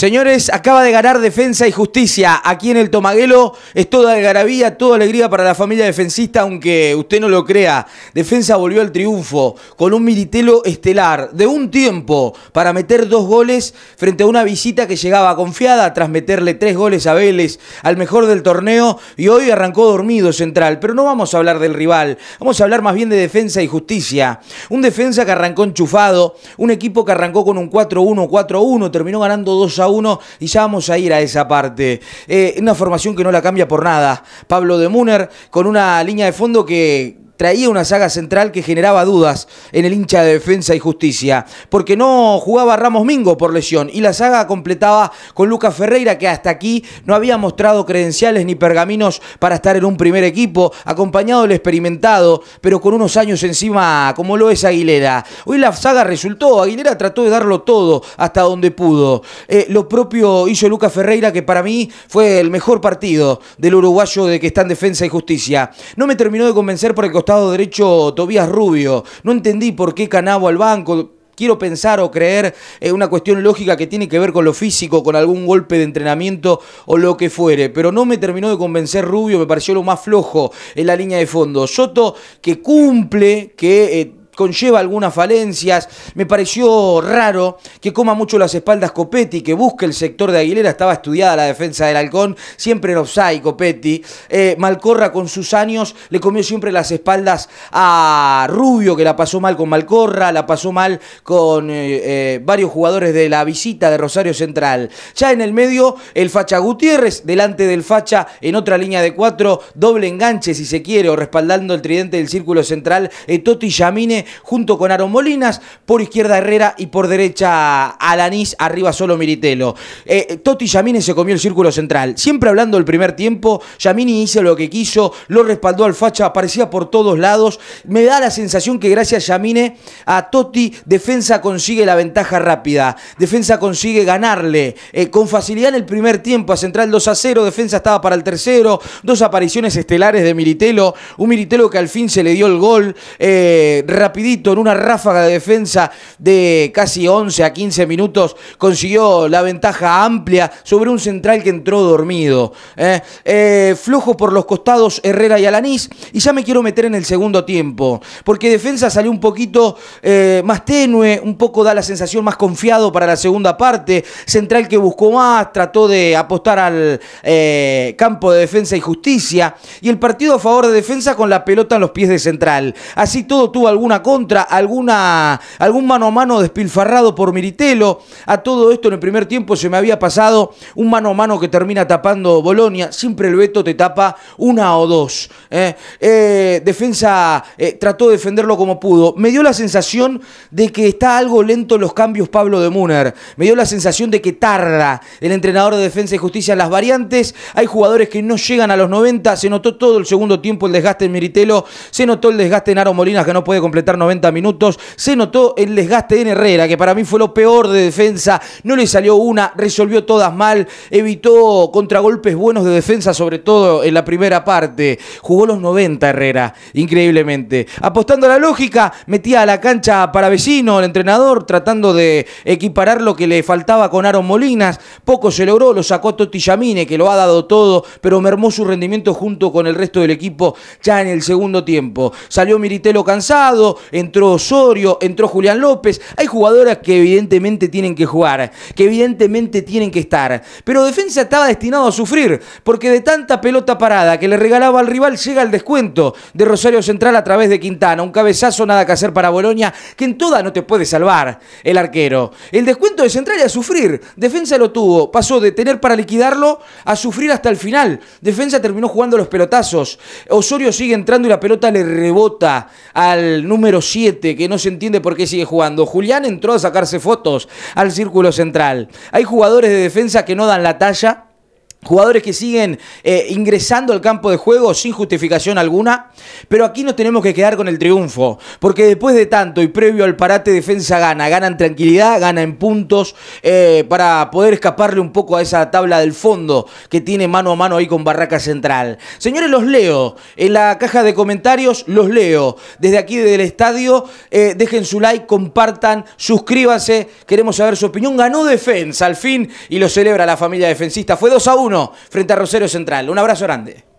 Señores, acaba de ganar Defensa y Justicia. Aquí en el Tomaguelo es toda algarabía, toda alegría para la familia defensista, aunque usted no lo crea. Defensa volvió al triunfo con un Militelo estelar de un tiempo para meter dos goles frente a una visita que llegaba confiada tras meterle tres goles a Vélez, al mejor del torneo, y hoy arrancó dormido Central. Pero no vamos a hablar del rival, vamos a hablar más bien de Defensa y Justicia. Un defensa que arrancó enchufado, un equipo que arrancó con un 4-1, 4-1, terminó ganando 2 a 1 y ya vamos a ir a esa parte. Eh, una formación que no la cambia por nada. Pablo de Muner con una línea de fondo que traía una saga central que generaba dudas en el hincha de defensa y justicia, porque no jugaba Ramos Mingo por lesión y la saga completaba con Lucas Ferreira que hasta aquí no había mostrado credenciales ni pergaminos para estar en un primer equipo, acompañado del experimentado, pero con unos años encima como lo es Aguilera. Hoy la saga resultó, Aguilera trató de darlo todo hasta donde pudo. Eh, lo propio hizo Lucas Ferreira que para mí fue el mejor partido del uruguayo de que está en defensa y justicia. No me terminó de convencer por el costado derecho Tobías Rubio. No entendí por qué Canabo al banco quiero pensar o creer en una cuestión lógica que tiene que ver con lo físico, con algún golpe de entrenamiento o lo que fuere, pero no me terminó de convencer Rubio, me pareció lo más flojo en la línea de fondo. Soto que cumple, que... Eh, conlleva algunas falencias. Me pareció raro que coma mucho las espaldas Copetti, que busque el sector de Aguilera. Estaba estudiada la defensa del halcón, siempre en offside Copetti. Eh, Malcorra con sus años le comió siempre las espaldas a Rubio, que la pasó mal con Malcorra, la pasó mal con eh, eh, varios jugadores de la visita de Rosario Central. Ya en el medio, el Facha Gutiérrez, delante del Facha en otra línea de cuatro, doble enganche si se quiere, o respaldando el tridente del círculo central, Toti Yamine junto con Aaron Molinas, por izquierda Herrera y por derecha Alanís, arriba solo Miritelo. Eh, Totti Yamini se comió el círculo central. Siempre hablando del primer tiempo, Yamini hizo lo que quiso, lo respaldó al Facha, aparecía por todos lados. Me da la sensación que gracias a Yamine, a Totti, Defensa consigue la ventaja rápida. Defensa consigue ganarle eh, con facilidad en el primer tiempo a Central 2 a 0. Defensa estaba para el tercero. Dos apariciones estelares de Miritelo. Un Miritelo que al fin se le dio el gol. Eh, en una ráfaga de defensa de casi 11 a 15 minutos, consiguió la ventaja amplia sobre un central que entró dormido. ¿eh? Eh, flojo por los costados Herrera y Alanís. Y ya me quiero meter en el segundo tiempo, porque defensa salió un poquito eh, más tenue, un poco da la sensación más confiado para la segunda parte. Central que buscó más, trató de apostar al campo de defensa y justicia. Y el partido a favor de defensa con la pelota en los pies de central. Así todo tuvo alguna contra, alguna, algún mano a mano despilfarrado por Miritelo. A todo esto en el primer tiempo se me había pasado un mano a mano que termina tapando Bolonia. Siempre el Beto te tapa una o dos. ¿eh? Eh, defensa eh, trató de defenderlo como pudo. Me dio la sensación de que está algo lento los cambios Pablo de Muner. Me dio la sensación de que tarda el entrenador de defensa y justicia en las variantes. Hay jugadores que no llegan a los 90. Se notó todo el segundo tiempo el desgaste en Miritelo. Se notó el desgaste en Aro Molinas que no puede completar 90 minutos. Se notó el desgaste en Herrera, que para mí fue lo peor de defensa. No le salió una, resolvió todas mal, evitó contragolpes buenos de defensa, sobre todo en la primera parte. Jugó los 90 Herrera, increíblemente. Apostando a la lógica, metía a la cancha para vecino el entrenador, tratando de equiparar lo que le faltaba con Aaron Molinas. Poco se logró, lo sacó Totti Yamine, que lo ha dado todo, pero mermó su rendimiento junto con el resto del equipo ya en el segundo tiempo. Salió Miritelo cansado, entró Osorio, entró Julián López. Hay jugadoras que evidentemente tienen que jugar, que evidentemente tienen que estar. Pero defensa estaba destinado a sufrir, porque de tanta pelota parada que le regalaba al rival llega el descuento de Rosario Central a través de Quintana. Un cabezazo, nada que hacer para Bolonia, que en toda no te puede salvar el arquero. El descuento de Central a sufrir. Defensa lo tuvo, pasó de tener para liquidarlo a sufrir hasta el final. Defensa terminó jugando los pelotazos. Osorio sigue entrando y la pelota le rebota al número número 7, que no se entiende por qué sigue jugando. Julián entró a sacarse fotos al círculo central. Hay jugadores de defensa que no dan la talla Jugadores que siguen eh, ingresando al campo de juego sin justificación alguna, pero aquí nos tenemos que quedar con el triunfo, porque después de tanto y previo al parate defensa gana, gana en tranquilidad, gana en puntos eh, para poder escaparle un poco a esa tabla del fondo que tiene mano a mano ahí con Barraca Central. Señores, los leo en la caja de comentarios, los leo desde aquí desde el estadio, eh, dejen su like, compartan, suscríbanse, queremos saber su opinión. Ganó defensa al fin y lo celebra la familia defensista, fue 2 a 1 frente a Rosario Central. Un abrazo grande.